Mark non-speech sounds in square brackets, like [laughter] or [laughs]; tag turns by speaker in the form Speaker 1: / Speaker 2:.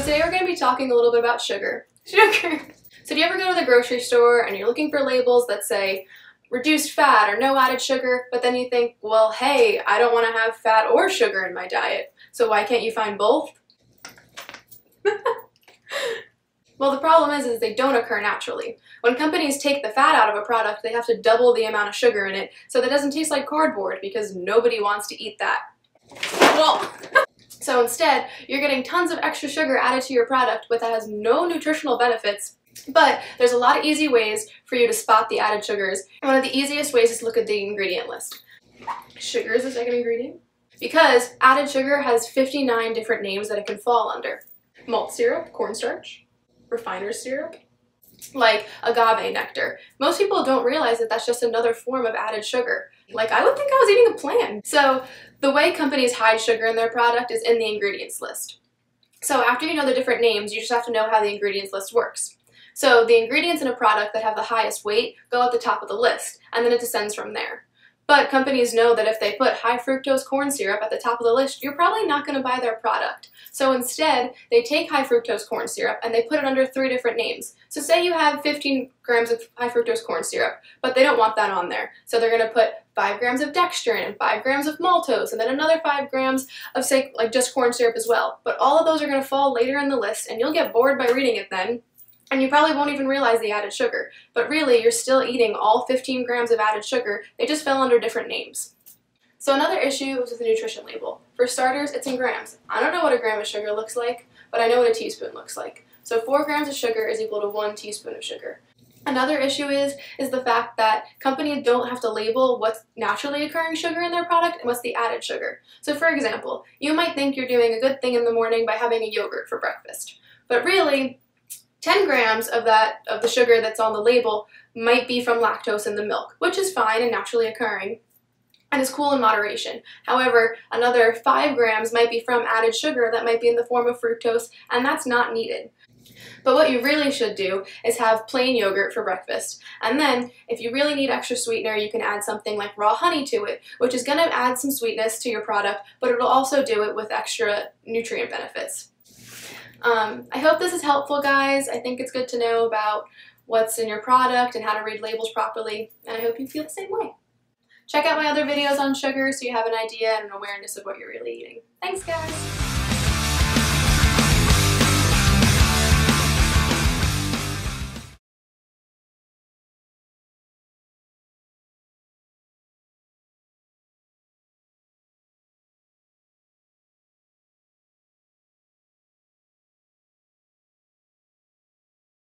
Speaker 1: So today we're going to be talking a little bit about sugar. [laughs] Sugar! So do you ever go to the grocery store and you're looking for labels that say reduced fat or no added sugar, but then you think, well, hey, I don't want to have fat or sugar in my diet, so why can't you find both? [laughs] well, the problem is, is they don't occur naturally. When companies take the fat out of a product, they have to double the amount of sugar in it so that it doesn't taste like cardboard because nobody wants to eat that. Well, [laughs] so instead, you're getting tons of extra sugar added to your product, that has no nutritional benefits but there's a lot of easy ways for you to spot the added sugars. One of the easiest ways is to look at the ingredient list. Sugar is the second ingredient. Because added sugar has 59 different names that it can fall under. Malt syrup, cornstarch, refiner's syrup, like agave nectar. Most people don't realize that that's just another form of added sugar. Like, I would think I was eating a plant. So, the way companies hide sugar in their product is in the ingredients list. So, after you know the different names, you just have to know how the ingredients list works. So the ingredients in a product that have the highest weight go at the top of the list, and then it descends from there. But companies know that if they put high fructose corn syrup at the top of the list, you're probably not going to buy their product. So instead, they take high fructose corn syrup and they put it under three different names. So say you have 15 grams of high fructose corn syrup, but they don't want that on there. So they're going to put 5 grams of dextrin and 5 grams of maltose and then another 5 grams of say like just corn syrup as well. But all of those are going to fall later in the list and you'll get bored by reading it then and you probably won't even realize the added sugar. But really, you're still eating all 15 grams of added sugar, they just fell under different names. So another issue is with the nutrition label. For starters, it's in grams. I don't know what a gram of sugar looks like, but I know what a teaspoon looks like. So 4 grams of sugar is equal to 1 teaspoon of sugar. Another issue is is the fact that companies don't have to label what's naturally occurring sugar in their product and what's the added sugar. So for example, you might think you're doing a good thing in the morning by having a yogurt for breakfast. But really, 10 grams of that of the sugar that's on the label might be from lactose in the milk, which is fine and naturally occurring and is cool in moderation. However, another 5 grams might be from added sugar that might be in the form of fructose, and that's not needed. But what you really should do is have plain yogurt for breakfast. And then, if you really need extra sweetener, you can add something like raw honey to it, which is going to add some sweetness to your product, but it'll also do it with extra nutrient benefits. Um, I hope this is helpful, guys. I think it's good to know about what's in your product and how to read labels properly, and I hope you feel the same way. Check out my other videos on sugar so you have an idea and an awareness of what you're really eating. Thanks, guys!